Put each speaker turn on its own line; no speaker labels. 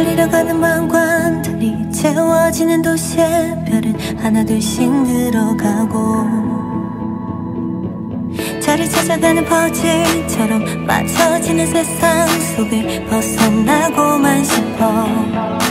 빛을 잃어가는 마음과 달리 채워지는 도시의 별은 하나둘씩 늘어가고 자리 찾아가는 퍼즐처럼 맞춰지는 세상 속을 벗어나고만 싶어.